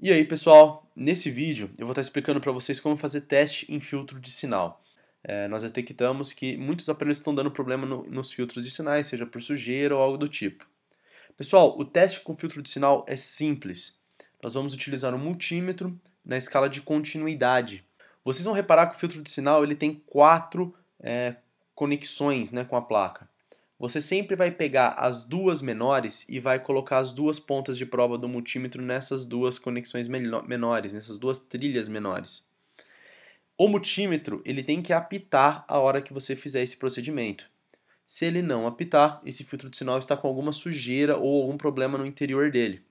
E aí pessoal, nesse vídeo eu vou estar explicando para vocês como fazer teste em filtro de sinal. É, nós detectamos que muitos aparelhos estão dando problema no, nos filtros de sinais, seja por sujeira ou algo do tipo. Pessoal, o teste com filtro de sinal é simples. Nós vamos utilizar um multímetro na escala de continuidade. Vocês vão reparar que o filtro de sinal ele tem quatro é, conexões né, com a placa você sempre vai pegar as duas menores e vai colocar as duas pontas de prova do multímetro nessas duas conexões menores, nessas duas trilhas menores. O multímetro ele tem que apitar a hora que você fizer esse procedimento. Se ele não apitar, esse filtro de sinal está com alguma sujeira ou algum problema no interior dele.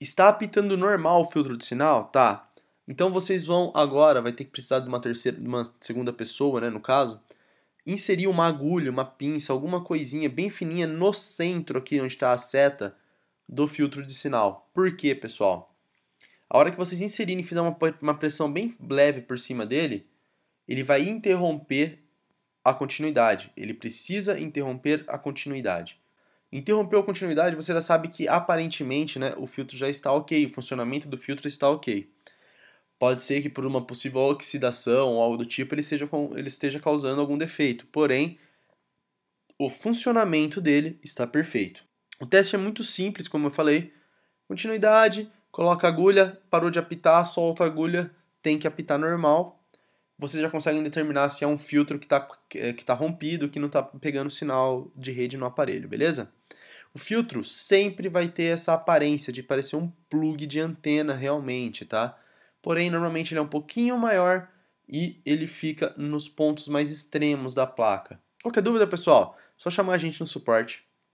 Está apitando normal o filtro de sinal? Tá. Então vocês vão agora, vai ter que precisar de uma terceira, de uma segunda pessoa, né, no caso, inserir uma agulha, uma pinça, alguma coisinha bem fininha no centro aqui onde está a seta do filtro de sinal. Por quê, pessoal? A hora que vocês inserirem e fizer uma, uma pressão bem leve por cima dele, ele vai interromper a continuidade. Ele precisa interromper a continuidade. Interrompeu a continuidade, você já sabe que aparentemente né, o filtro já está ok, o funcionamento do filtro está ok pode ser que por uma possível oxidação ou algo do tipo ele, seja, ele esteja causando algum defeito. Porém, o funcionamento dele está perfeito. O teste é muito simples, como eu falei. Continuidade, coloca a agulha, parou de apitar, solta a agulha, tem que apitar normal. Vocês já conseguem determinar se é um filtro que está que tá rompido, que não está pegando sinal de rede no aparelho, beleza? O filtro sempre vai ter essa aparência de parecer um plug de antena realmente, tá? Porém normalmente ele é um pouquinho maior e ele fica nos pontos mais extremos da placa. Qualquer dúvida, pessoal? Só chamar a gente no suporte.